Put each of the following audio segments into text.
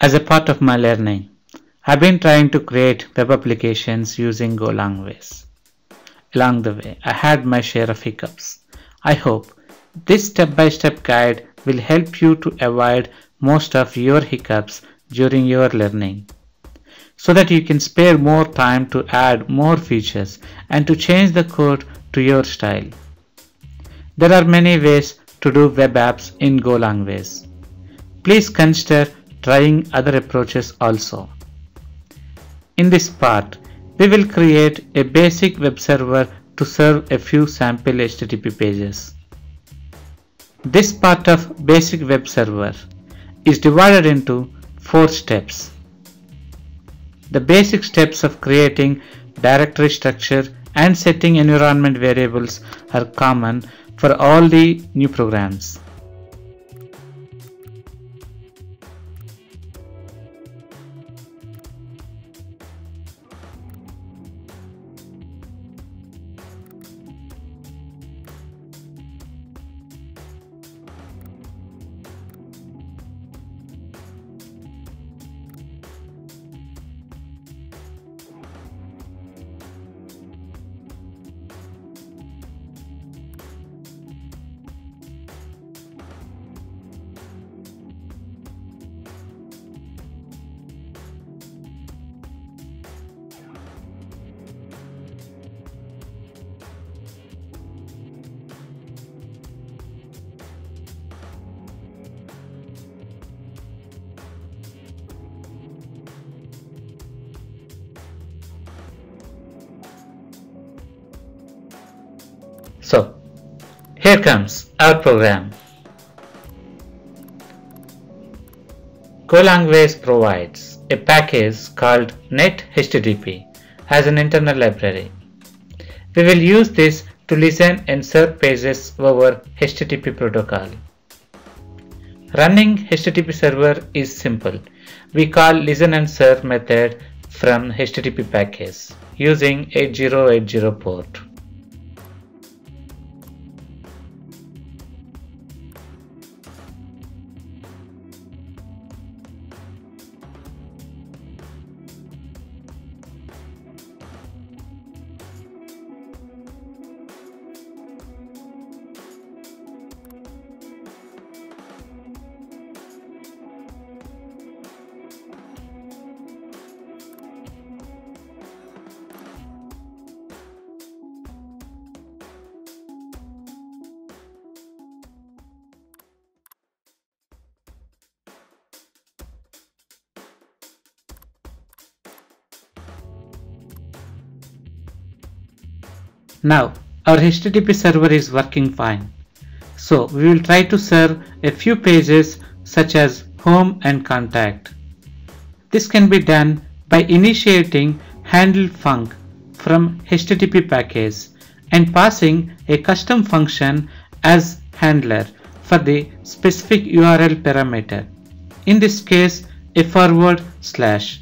As a part of my learning, I've been trying to create web applications using Golang ways. Along the way, I had my share of hiccups. I hope this step-by-step -step guide will help you to avoid most of your hiccups during your learning so that you can spare more time to add more features and to change the code to your style. There are many ways to do web apps in Golang ways. Please consider trying other approaches also. In this part, we will create a basic web server to serve a few sample HTTP pages. This part of basic web server is divided into four steps. The basic steps of creating directory structure and setting environment variables are common for all the new programs. So, here comes our program. GoLangways provides a package called net/http as an internal library. We will use this to listen and serve pages over HTTP protocol. Running HTTP server is simple. We call listen and serve method from HTTP package using 8080 port. Now our HTTP server is working fine. So we will try to serve a few pages such as home and contact. This can be done by initiating handle func from HTTP package and passing a custom function as handler for the specific URL parameter. In this case, a forward slash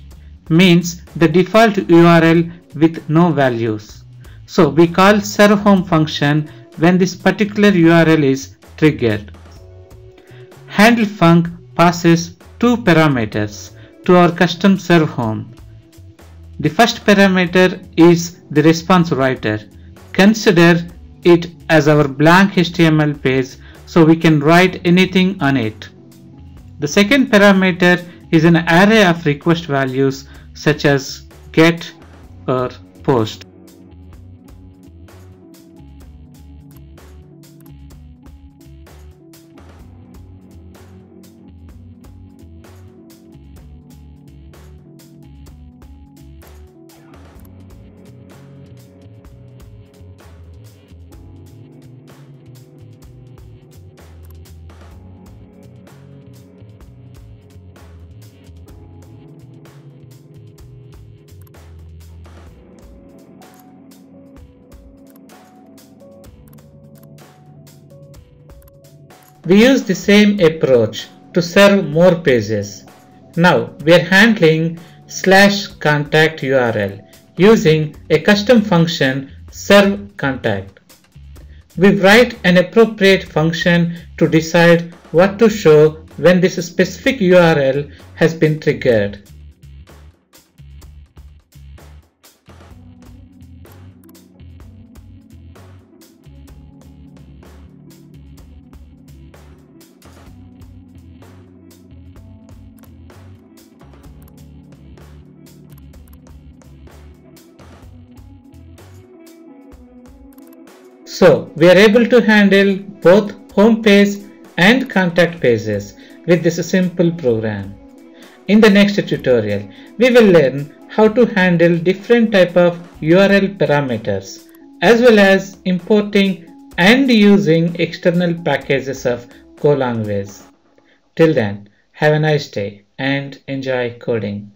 means the default URL with no values. So we call serve home function when this particular URL is triggered. Handle func passes two parameters to our custom serve home. The first parameter is the response writer. Consider it as our blank HTML page so we can write anything on it. The second parameter is an array of request values such as get or post. We use the same approach to serve more pages. Now we are handling slash contact URL using a custom function serve contact. We write an appropriate function to decide what to show when this specific URL has been triggered. So we are able to handle both home page and contact pages with this simple program. In the next tutorial, we will learn how to handle different type of URL parameters as well as importing and using external packages of Golanguage. Till then, have a nice day and enjoy coding.